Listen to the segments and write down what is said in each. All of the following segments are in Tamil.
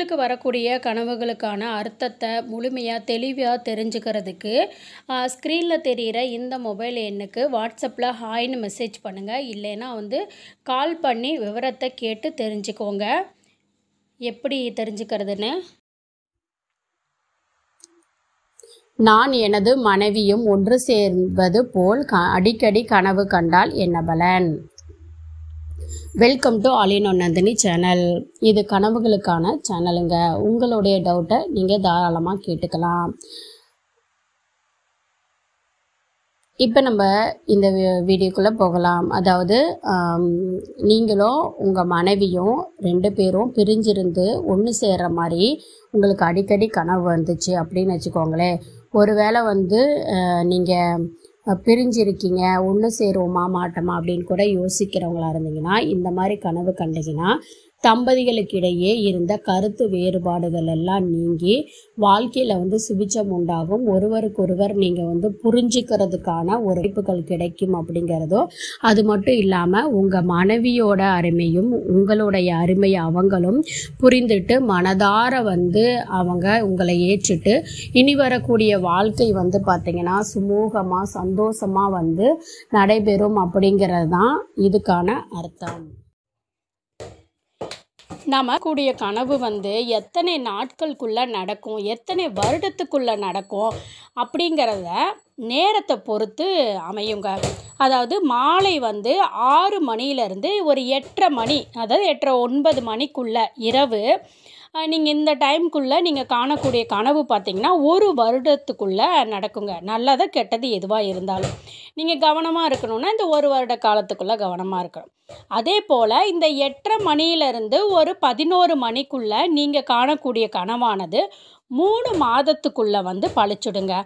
உங்களுக்கு வரக்கூடிய கனவுகளுக்கான அர்த்தத்தை முழுமையாக தெளிவாக தெரிஞ்சுக்கிறதுக்கு ஸ்க்ரீனில் தெரிகிற இந்த மொபைல் எண்ணுக்கு வாட்ஸ்அப்பில் ஹாய்னு மெசேஜ் பண்ணுங்கள் இல்லைன்னா வந்து கால் பண்ணி விவரத்தை கேட்டு தெரிஞ்சுக்கோங்க. எப்படி தெரிஞ்சுக்கிறதுன்னு? நான் எனது மனைவியும் ஒன்று சேர்வது போல் க அடிக்கடி கனவு கண்டால் என்ன பலன்? வெல்கம் டு ஆலியனோ நந்தினி சேனல் இது கனவுகளுக்கான சேனலுங்க உங்களுடைய டவுட்டை நீங்கள் தாராளமாக கேட்டுக்கலாம். இப்போ நம்ம இந்த வீடியோக்குள்ளே போகலாம். அதாவது நீங்களும் உங்கள் மனைவியும் ரெண்டு பேரும் பிரிஞ்சிருந்து ஒன்று சேர்கிற மாதிரி உங்களுக்கு அடிக்கடி கனவு வந்துச்சு அப்படின்னு வச்சுக்கோங்களேன். ஒருவேளை வந்து நீங்கள் பிரிஞ்சிருக்கீங்க ஒன்று சேருவோமா மாட்டோமா அப்படின்னு கூட யோசிக்கிறவங்களா இருந்தீங்கன்னா இந்த மாதிரி கனவு கண்டிங்கன்னா தம்பதிகளுக்கிடையே இருந்த கருத்து வேறுபாடுகள் எல்லாம் நீங்கி வாழ்க்கையில் வந்து சுபிச்சம் உண்டாகும். ஒருவருக்கொருவர் நீங்கள் வந்து புரிஞ்சுக்கிறதுக்கான ஒரு வாய்ப்புகள் கிடைக்கும் அப்படிங்கிறதோ அது மட்டும் இல்லாமல் உங்கள் மனைவியோட அருமையும் உங்களுடைய அருமை அவங்களும் புரிந்துட்டு மனதார வந்து அவங்க உங்களை ஏற்றுட்டு இனி வரக்கூடிய வாழ்க்கை வந்து பார்த்திங்கன்னா சுமூகமாக சந்தோஷமாக வந்து நடைபெறும் அப்படிங்கிறது தான் இதுக்கான அர்த்தம். நம்ம கூடிய கனவு வந்து எத்தனை நாட்களுக்குள்ளே நடக்கும் எத்தனை வருடத்துக்குள்ளே நடக்கும் அப்படிங்கிறத நேரத்தை பொறுத்து அமையுங்க. அதாவது மாலை வந்து ஆறு மணியிலேருந்து ஒரு எட்டரை மணி அதாவது எட்டரை ஒன்பது மணிக்குள்ளே இரவு நீங்கள் இந்த டைம்குள்ளே நீங்கள் காணக்கூடிய கனவு பார்த்தீங்கன்னா ஒரு வருடத்துக்குள்ளே நடக்குங்க. நல்லது கெட்டது எதுவாக இருந்தாலும். நீங்கள் கவனமாக இருக்கணும்னா இந்த ஒரு வருட காலத்துக்குள்ளே கவனமாக இருக்கணும். அதே போல் இந்த எட்டரை மணியிலிருந்து ஒரு பதினோரு மணிக்குள்ளே நீங்கள் காணக்கூடிய கனவானது மூணு மாதத்துக்குள்ளே வந்து பழிச்சுடுங்க.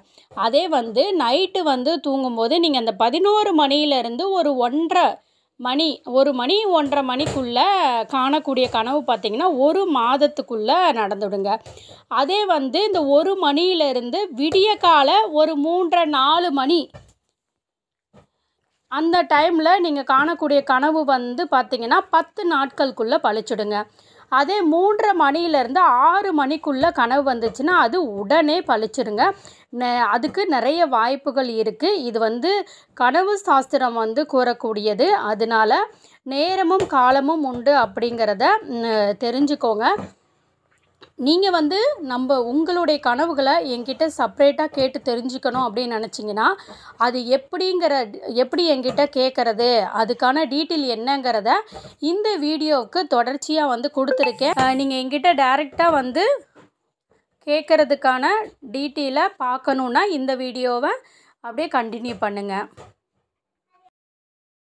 அதே வந்து நைட்டு வந்து தூங்கும்போது நீங்கள் அந்த பதினோரு மணியிலிருந்து ஒரு ஒன்றரை மணி ஒரு மணி ஒன்றரை மணிக்குள்ளே காணக்கூடிய கனவு பார்த்திங்கன்னா ஒரு மாதத்துக்குள்ளே நடந்துவிடுங்க அதே வந்து இந்த ஒரு மணியிலிருந்து விடிய கால ஒரு மூன்றரை நாலு மணி. அந்த டைமில் நீங்கள் காணக்கூடிய கனவு வந்து பார்த்தீங்கன்னா பத்து நாட்களுக்குள்ளே பழிச்சுடுங்க. அதே மூன்றரை மணியிலேருந்து ஆறு மணிக்குள்ளே கனவு வந்துச்சுன்னா அது உடனே பழிச்சிருங்க. நெ- அதுக்கு நிறைய வாய்ப்புகள் இருக்குது இது வந்து கனவு சாஸ்திரம் வந்து கூறக்கூடியது. அதனால நேரமும் காலமும் உண்டு அப்படிங்கிறத தெரிஞ்சுக்கோங்க. நீங்கள் வந்து நம்ம உங்களுடைய கனவுகளை என்கிட்ட செப்ரேட்டாக கேட்டு தெரிஞ்சுக்கணும் அப்படின்னு நினச்சிங்கன்னா அது எப்படிங்கிற எப்படி என்கிட்ட கேட்குறது அதுக்கான டீட்டெயில் என்னங்கிறத இந்த வீடியோவுக்கு தொடர்ச்சியாக வந்து கொடுத்துருக்கேன். நீங்கள் என்கிட்ட டைரெக்டாக வந்து கேட்குறதுக்கான டீட்டெயிலை பார்க்கணுன்னா இந்த வீடியோவை அப்படியே கண்டினியூ பண்ணுங்கள்